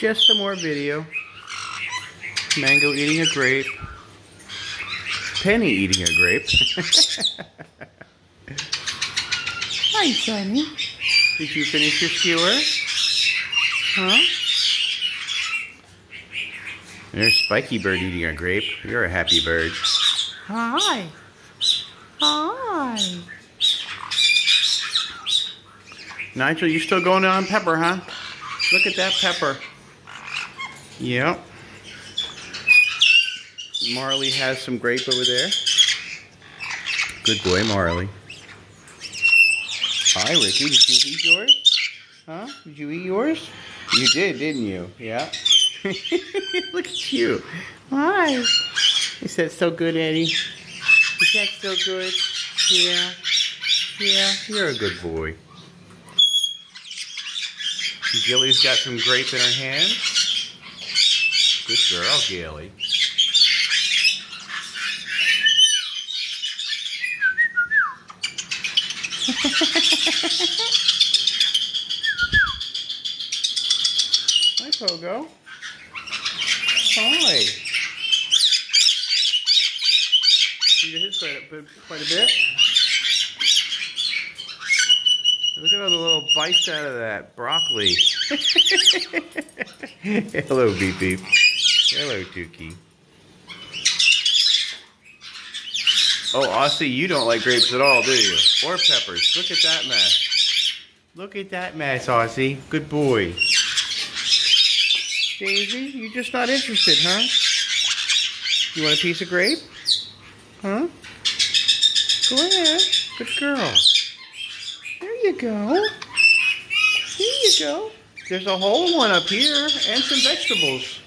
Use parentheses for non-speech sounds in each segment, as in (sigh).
just some more video. Mango eating a grape. Penny eating a grape. (laughs) Hi, Sonny. Did you finish your skewer? Huh? There's Spiky Bird eating a grape. You're a happy bird. Hi. Hi. Nigel, you still going on pepper, huh? Look at that pepper. Yep. Marley has some grape over there. Good boy, Marley. Hi, Ricky. Did you eat yours? Huh? Did you eat yours? You did, didn't you? Yeah. (laughs) Look at you. Hi. Is that so good, Eddie? Is that so good? Yeah. Yeah, you're a good boy. Gilly's got some grape in her hand. Good girl, Gilly. Hi, Pogo. Hi. You hit quite a, quite a bit. Look at all the little bites out of that broccoli. (laughs) Hello, Beep Beep. Hello, Tuki. Oh, Aussie, you don't like grapes at all, do you? Or peppers. Look at that mess. Look at that mess, Aussie. Good boy. Daisy, you're just not interested, huh? You want a piece of grape? Huh? Go ahead. Good girl. There you go. There you go. There's a whole one up here and some vegetables.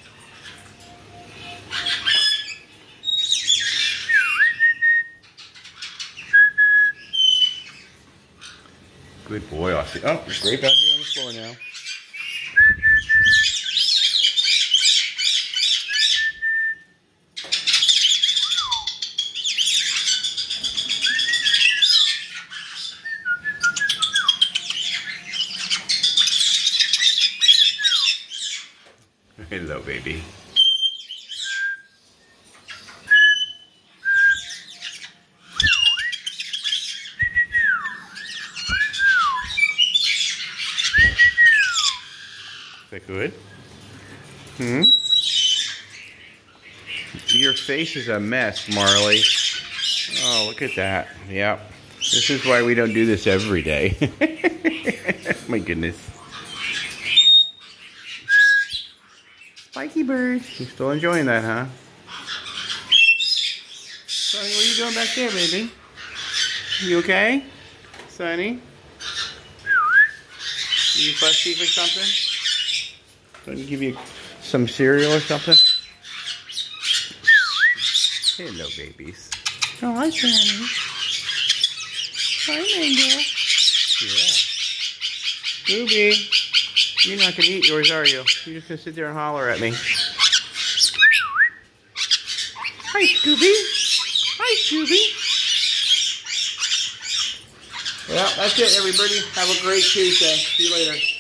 Good boy, Aussie. Oh, grape out here on the floor now. Hello, baby. Is that good? Hmm? Your face is a mess, Marley. Oh, look at that. Yep. This is why we don't do this every day. (laughs) My goodness. Spiky bird. You still enjoying that, huh? Sonny, what are you doing back there, baby? You okay? Sonny? You fussy for something? Let me give you some cereal or something? Hello, babies. Oh, hi, Sonny. Hi, Mango. Yeah. Ruby. You're not going to eat yours, are you? You're just going to sit there and holler at me. Hi, Scooby. Hi, Scooby. Well, that's it, everybody. Have a great Tuesday. See you later.